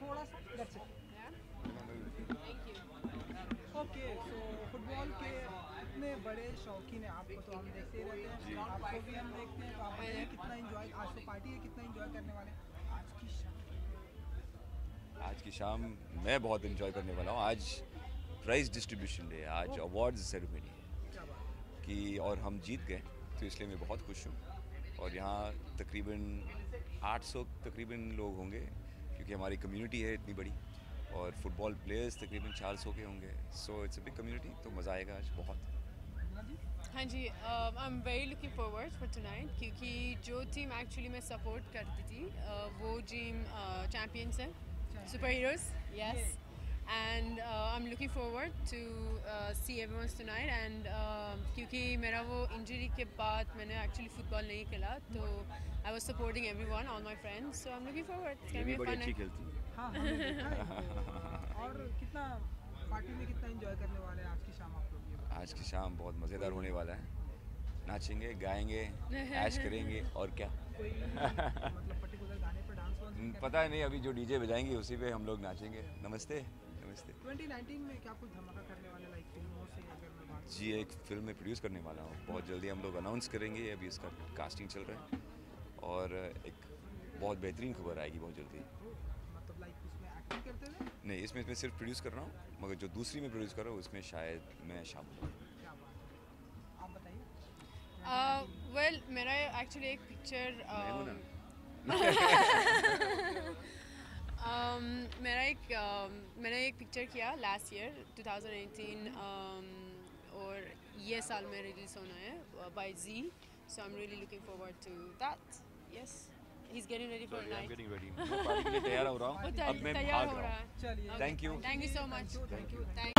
थोड़ा सा okay so football के इतने बड़े शौकीन हैं आपको तो हम देखते रहते हैं। आपको भी हम देखते हैं। तो आप कितना एंजॉय आज तो पार्टी है कितना एंजॉय करने वाले हैं? आज की शाम। आज की शाम मैं बहुत इन्जॉय करने वाला हूँ। आज प्राइज डिस्ट्रीब्यूशन डे आज अवार्ड्स सेरेमनी है। क्या बात है। कि और हम जीत गए तो इसलिए मैं बहुत खुश हूँ। और यहाँ तकरीबन 800 तकरीबन लोग होंगे क्योंकि हमारी कम्युनिटी है इतनी बड़ी। और फुटबॉल प्लेयर्स तकरीबन 400 के होंगे। So it's a big community तो मज़ा आएगा आज बहुत। हाँ जी I am very looking forward for tonight क्योंकि जो टीम एक्चुअली मैं सपोर्ट करती थी uh, वो टीम चैम्पियंस है super heroes yes and I am looking forward to see everyone's tonight and क्योंकि मेरा वो इंजरी के बाद मैंने एक्चुअली फुटबॉल नहीं खेला तो I was supporting everyone all my friends so I am looking forward अच्छी खेलती है। हाँ देखा है इनको। और कितना पार्टी में कितना एंजॉय करने वाले हैं आज की शाम आप लोग ये आज की शाम बहुत मज़ेदार होने वाला है। नाचेंगे गाएँगे ऐश करेंगे और क्या? मतलब पर्टिकुलर गाने पर डांस वांस भी करना पता है नहीं अभी जो डीजे बजाएँगे उसी पे हम लोग नाचेंगे। नमस्ते। नमस्ते 2019 में क्या कुछ धमाका करने वाले लाइक फ़िल्मों से अगर मैं बात जी एक फ़िल्म में प्रोड्यूस करने वाला हूँ। बहुत जल्दी हम लोग अनाउंस करेंगे अभी इसका कास्टिंग चल रहा है। और एक बहुत बेहतरीन खबर आएगी बहुत जल्दी। मतलब लाइक उसमें एक्टिंग करते हुए? नहीं इसमें मैं सिर्फ़ प्रोड्यूस कर रहा हूँ मगर जो दूसरी में प्रोड्यूस कर रहा हूँ उसमें शायद मैं शामिल हूँ। आप बताइए। वेल मेरा एक्चुअली एक पिक्चर। um, मेरा एक um, मैंने एक पिक्चर किया लास्ट ईयर 2018 um, और ये साल में रिलीज़ होना है bye ji so I am really looking forward to that yes is getting ready for Sorry, I'm night getting ready. मैं पार्टी के लिए तैयार हो रहा हूँ। अब मैं भाग रहा हूँ। चलिए Thank you. Thank you so much thank you thank